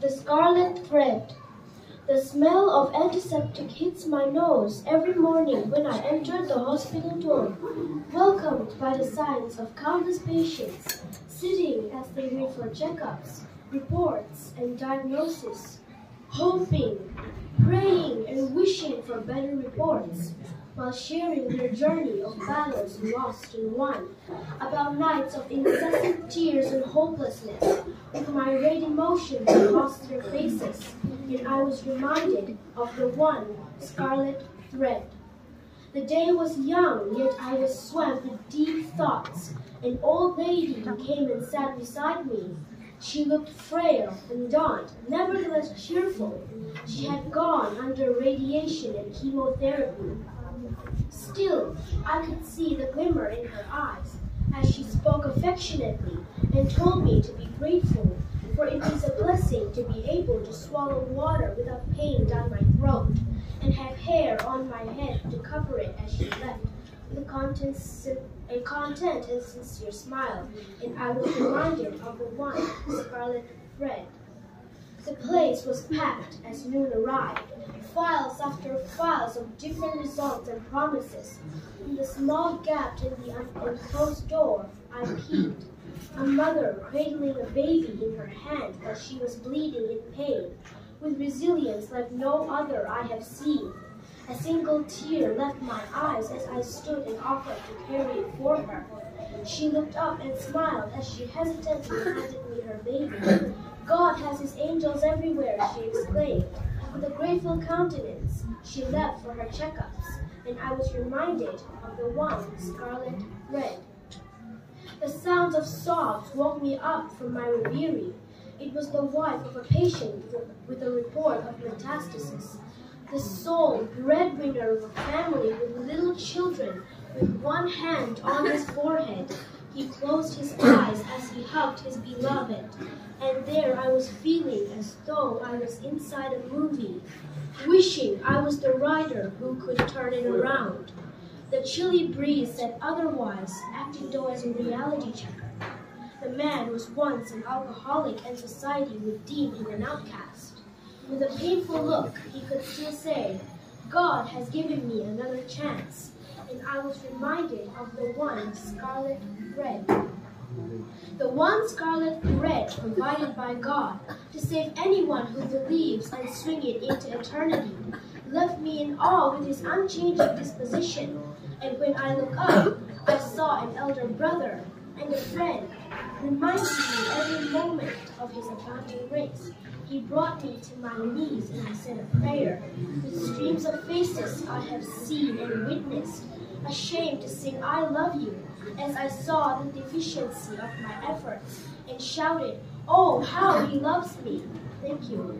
The Scarlet Thread. The smell of antiseptic hits my nose every morning when I enter the hospital door, welcomed by the signs of countless patients sitting as they wait for checkups, reports, and diagnosis, hoping, praying, and wishing for better reports while sharing their journey of battles lost and won, about nights of incessant tears and hopelessness, with myriad emotions across their faces, and I was reminded of the one scarlet thread. The day was young, yet I was swept with deep thoughts. An old lady came and sat beside me. She looked frail and gaunt, nevertheless cheerful. She had gone under radiation and chemotherapy. Still, I could see the glimmer in her eyes as she spoke affectionately and told me to be grateful, for it is a blessing to be able to swallow water without pain down my throat and have hair on my head to cover it as she left, with a content, a content and sincere smile, and I was reminded of the one scarlet thread. The place was packed as noon arrived, files after files of different results and promises. In the small gap in the unclosed door, I peeped. A mother cradling a baby in her hand while she was bleeding in pain, with resilience like no other I have seen. A single tear left my eyes as I stood and offered to carry it for her. She looked up and smiled as she hesitantly handed me her baby. God has his angels everywhere, she exclaimed. With a grateful countenance, she left for her checkups, and I was reminded of the one scarlet red. The sounds of sobs woke me up from my reverie. It was the wife of a patient with a report of metastasis. The sole breadwinner of a family with little children, with one hand on his forehead. He closed his eyes he hugged his beloved, and there I was feeling as though I was inside a movie, wishing I was the writer who could turn it around. The chilly breeze said otherwise, acting though as a reality checker. The man was once an alcoholic and society would deem him an outcast. With a painful look, he could still say, God has given me another chance, and I was reminded of the one scarlet thread the one scarlet thread provided by God to save anyone who believes and swing it into eternity, left me in awe with his unchanging disposition. And when I look up, I saw an elder brother and a friend, reminding me every moment of his abounding grace. He brought me to my knees and I said a prayer. With streams of faces I have seen and witnessed, ashamed to sing I love you, as I saw the deficiency of my efforts and shouted, Oh, how he loves me. Thank you.